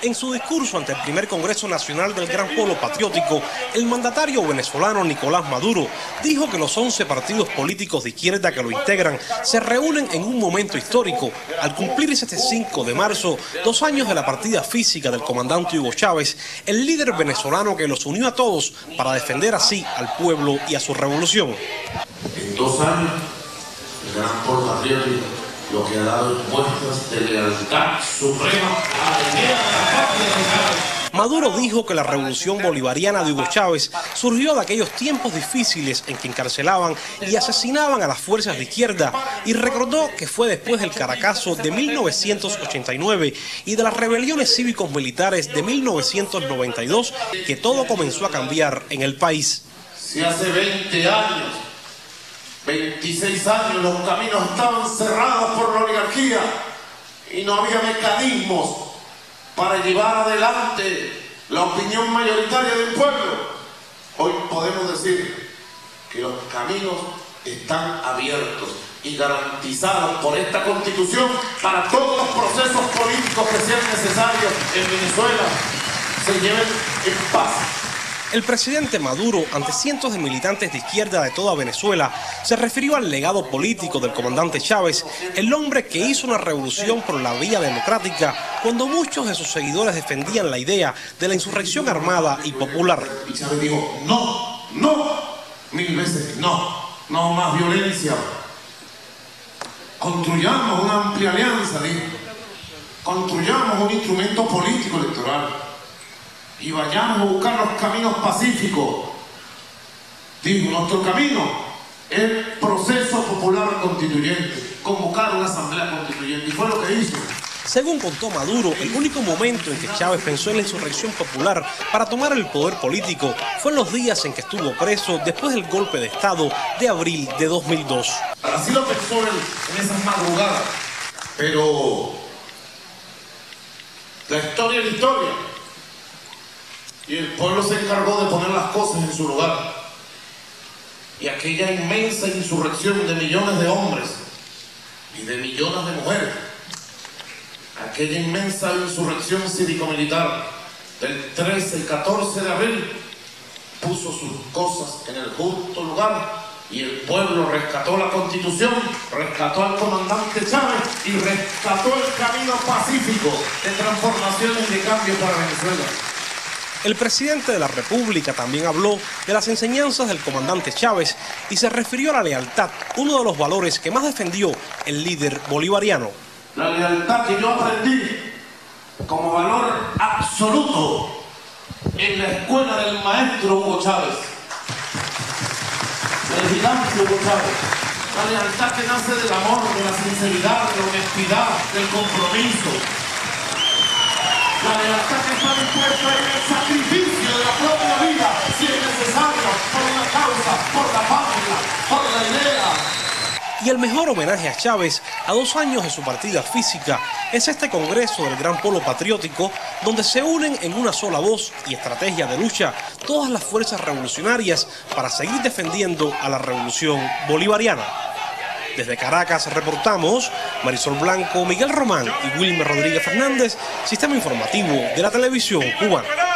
En su discurso ante el primer Congreso Nacional del Gran Pueblo Patriótico, el mandatario venezolano Nicolás Maduro dijo que los 11 partidos políticos de izquierda que lo integran se reúnen en un momento histórico al cumplirse este 5 de marzo dos años de la partida física del comandante Hugo Chávez, el líder venezolano que los unió a todos para defender así al pueblo y a su revolución. En dos años, el Gran Patriótico lo que ha dado muestras de lealtad suprema a la de Maduro dijo que la revolución bolivariana de Hugo Chávez surgió de aquellos tiempos difíciles en que encarcelaban y asesinaban a las fuerzas de izquierda y recordó que fue después del Caracazo de 1989 y de las rebeliones cívicos militares de 1992 que todo comenzó a cambiar en el país. Si hace 20 años 26 años los caminos estaban cerrados por la oligarquía y no había mecanismos para llevar adelante la opinión mayoritaria del pueblo. Hoy podemos decir que los caminos están abiertos y garantizados por esta constitución para todos los procesos políticos que sean necesarios en Venezuela se lleven en paz. El presidente Maduro, ante cientos de militantes de izquierda de toda Venezuela, se refirió al legado político del comandante Chávez, el hombre que hizo una revolución por la vía democrática cuando muchos de sus seguidores defendían la idea de la insurrección armada y popular. Y Chávez dijo, no, no, mil veces no, no más violencia. Construyamos una amplia alianza, dijo. Construyamos un instrumento político electoral y vayamos a buscar los caminos pacíficos. Digo, nuestro camino es proceso popular constituyente, convocar una asamblea constituyente, y fue lo que hizo. Según contó Maduro, el único momento en que Chávez pensó en la insurrección popular para tomar el poder político fue en los días en que estuvo preso después del golpe de Estado de abril de 2002. Así lo pensó en esas madrugadas, pero la historia es la historia. Y el pueblo se encargó de poner las cosas en su lugar. Y aquella inmensa insurrección de millones de hombres y de millones de mujeres, aquella inmensa insurrección cívico-militar del 13 y 14 de abril, puso sus cosas en el justo lugar y el pueblo rescató la constitución, rescató al comandante Chávez y rescató el camino pacífico de transformación y de cambio para Venezuela. El presidente de la República también habló de las enseñanzas del comandante Chávez y se refirió a la lealtad, uno de los valores que más defendió el líder bolivariano. La lealtad que yo aprendí como valor absoluto en la escuela del maestro Hugo Chávez, del gigante Hugo Chávez. La lealtad que nace del amor, de la sinceridad, de la honestidad, del compromiso, la lealtad que está dispuesta en el sacrificio de la propia vida, si es necesario, por una causa, por la patria, por la idea. Y el mejor homenaje a Chávez, a dos años de su partida física, es este Congreso del Gran Polo Patriótico, donde se unen en una sola voz y estrategia de lucha todas las fuerzas revolucionarias para seguir defendiendo a la revolución bolivariana. Desde Caracas reportamos Marisol Blanco, Miguel Román y Wilmer Rodríguez Fernández, Sistema Informativo de la Televisión Cubana.